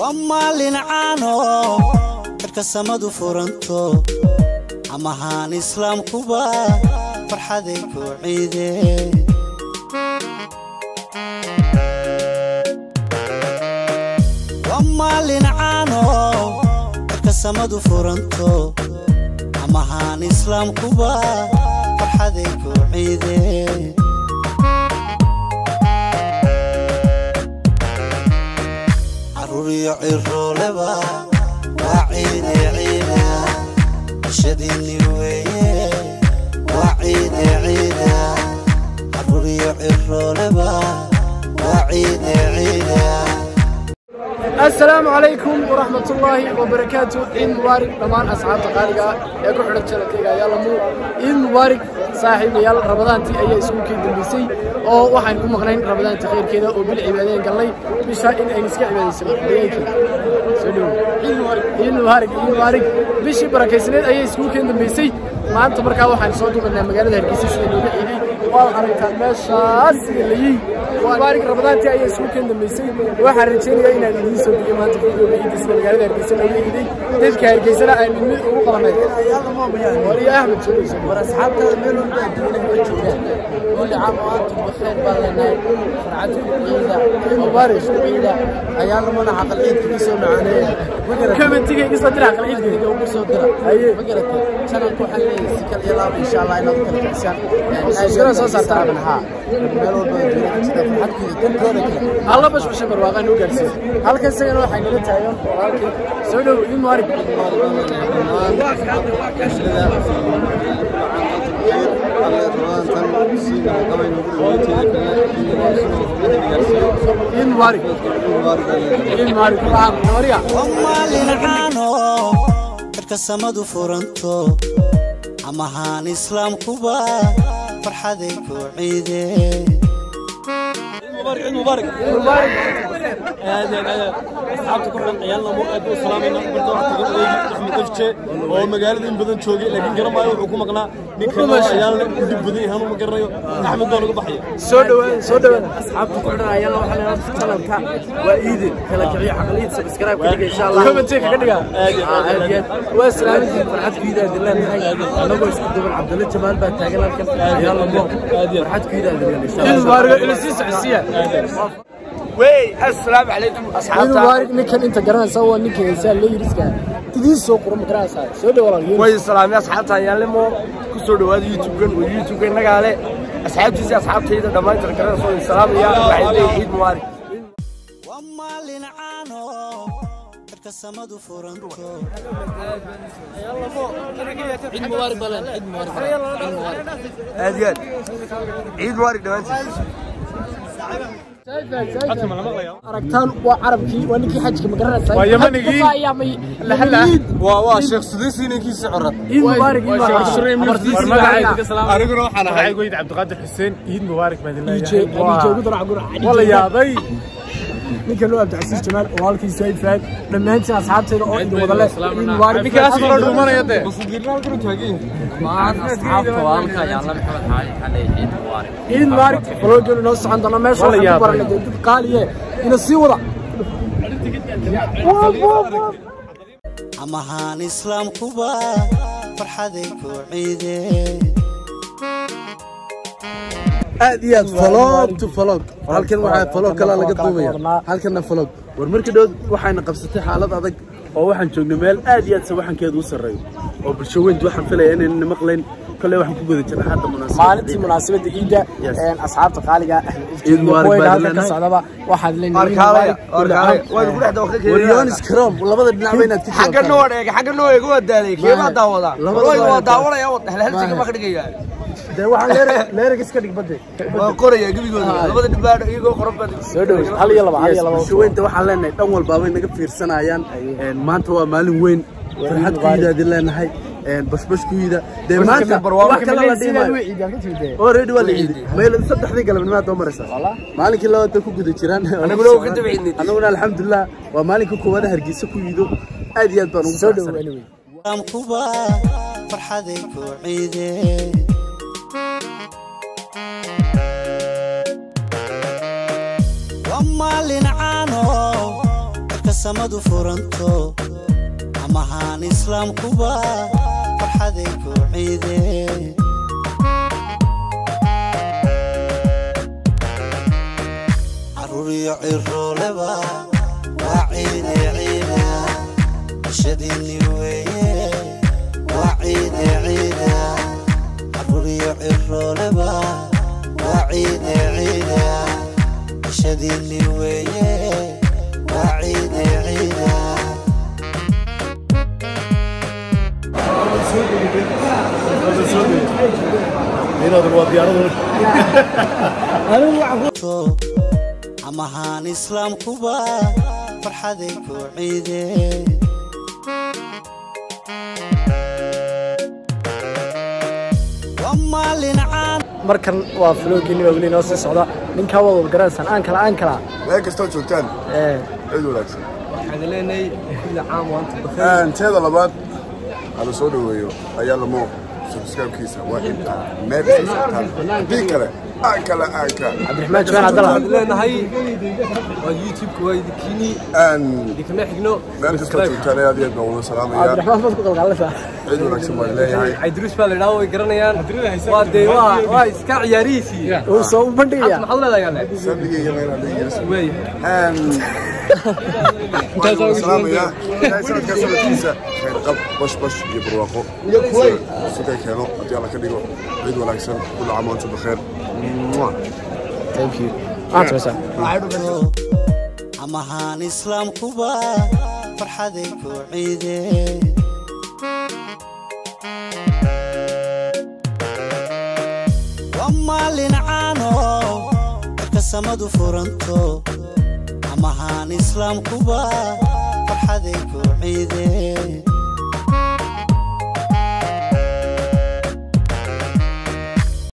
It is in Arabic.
waa maalin caano xirka samadu furanto amahaan islaamkuba farxaday ku ciideen waa maalin caano xirka samadu furanto amahaan islaamkuba farxaday ku ciideen cirooleba waa ciide ciida ashadiini weeye waa ciide ciida caruur iyo cirooleba waa ciide ciida السلام عليكم ورحمة الله وبركاته إن وارق طبعا أصحاب تقالقا يكون حرق شركيقا يلا مو إن وارق صاحب يلا رمضان تي أي اسمك كي دنبسي أو واحد يكون مغنين رمضان تخير كذا وبالعبادين قال لي بشا إن أي نسكي عبادين سبق بيكي سلو إن وارق إن وارق إن وارق بشي بركيسنين أي اسمك كي دنبسي ما أنت بركة واحد صوتك إن مقالة هركيسي سنين وبعيدي waan aragtaa meeshaas layay baarig rabadaantii ayaa isugu keen dambeysay waxaan rajaynayaa inaan idiin soo bixiyo maanta fiidiyooyidiisa magaalada hargeysa looga iiday dadka hargeysana aan midmid ugu qabanay wariyo ahmed joogeyso war asxaabtaada meel walba adduunyada ma joogaan kulli caam oo aantum bakheer baan leenahay farcadu ciida mubaaris ciida ayaa lamana caqal ciidka kasoo macaaneeya كمنتيجي قصة درع قليل كذي يوم قصة درع أيه ما قلت أنا كحل سكر يلا إن شاء الله ينطق الكسر يعني way soo saartaa haa meel walba xadkiisa dalkooda kale alla bashbashay barwaaqaan u gaarsiiyo halkan isagana waxaa nala taagan qoraalkii soo dhow in maarib in maarib in maarib maria maalin caano marka samadu furanto ama haan islaamkuba فرحة ذيك وعيدي المبارك المبارك المبارك asxaabta ku xanqiyaan lama aad u salaamayna ubarta wax tagan odaygi axmed efje oo magaalada in badan joogay laakiin garan maayo wuxuu ku maqnaa ninkan ayaan la dhib badan yahay ma garanayo axmed baa laga baxaya soo dhawaan soo dhawaan asxaabta ku xidhan ayaan waxa la yiraahdaa talanka waa iidin kala kiciyo xaqliid subscribe ka dhiga insha Allah comment ka dhiga aad aad waa salaamadii farxad fiida dilaanahay anagoo isku duban Cabdulla Jamaal baa taagan halkan ayaa la muuqda farxad fiida dilaanahay insha Allah ilbaariga ilaa si socsiya وي السلام عليكم اصحابتي وارد نكن انت قران سوا نكن انسان لو يرسكا تدي سو قرو مكراسا سو دولار وي السلام يا اصحابتي يا لمو كسو دواد يوتيوب كن ويوتيوب كن نغاله اصحابتي سي اصحابتي دمان تر قران سو السلام يا وحيد عيد مبارك وما لنعانو كسمد فرنتو يلا مو عيد مبارك بلان عيد مبارك يلا عيد مبارك عيد مبارك دوانتي aragtaan waa carabkii waa ninkii xajka ma garanaysaaniguna waxaan ahay cabdiqaadir xuseen iid mubaarak baadinlayahay waa la yaabay ninka loo abdi casiis jamaal oo halkiisa ifaad dhammaantiin asxaabteeda oo idin wada leh in waari ninkaas kula dhumanaya de ciid maari faloogeenu inoo socon doona meesha waxaan ku barana dad qaaliye ina sii wada amahaan islaamkuba farxaday ku ciideen aad iyo aad vlog to vlog halkan waxaa vlog kala laga duubaya halkana vlog war markii dhow waxayna qabsatay xaalad adag oo waxaan joognay meel aad iyo aad sawaxankeedu u sarreeyo oo bulsho weyntu waxaan filaya inaynan maqlayn kale waxaan ku guda jirnay hadda munaasabada maalintii munaasabada ciida een asxaabta qaaliga ah ciid mubarak baa halka ka socdaba waxaad leenahay waa ku dhex dawqa keenay wariyoonis krom labada dhinac bay inaad ku jirto xagga noo eeg xagga noo eeg waa daalay keebaa daawada labada waa daawanaya oo dhexdhexaadka ma xidhigayaan de waxaan leerig iska dhig badde waa qoraya gebigooda labada dhibaadh iyagoo qoran baad soo dhoweys hal iyo laba hal iyo laba bulshaweynta waxaan leenahay dhan walbaabay naga fiirsanayaan maanta waa maalin weyn farxad ku yidaadi leenahay basbaskuyda dee maanta wax kale la dhimayo redi waa la ciiday mayl saddexdii galabnimaa doo maraysa maalinkii labada ku guda jiraan annaguna alxamdulilah waa maalinka koowaad hargeysa ku yido aad iyo aad baan ugu soo dhowaanay samadu furanto amahaan islaamkuba farxaday ku ciideen caruuriyo cirooleba waa ciine ciina ishadiinni wey ama ahaan islaamkuba farxaday ku ciideen markan waa flogini waa weli inoo sii socda ninkaa waa walgaraansan aan kala aan kala meel kastoo joogtaan cid wanaagsan waxaan leenahay cid caam waanta anteeda labaad على سو دhoweeyo ayaa la mooq subscribe-kiisa waa intaa meebkiisa tan haddii kale aan kale aan ka cabdiraxmaan jabaan cabdalla waxaan leenahay waa youtube-ka waa idinkiini aan idinkama xigno meelkasta joogtaanay aad iyo aad baan wada salaamaya cabdiraxmaan baad ku qalqalanaysaa cid wanaagsan baan leeyahay cabdiruus baa la yidhaha way garanayaan waa dee waa waa iska ciyaarihiisii uu soo u bandhigaya maxaad leedahay ale sandhigayga meelaan dhigi jirisay weey سلامية كاسولتيسا خير قب باش باش يبروقو اما هان اسلام كوبا فرحتي كوعيدين ومالين عانو كسمدو فرنتو mahaan islaamkuba farxaday ku ciideen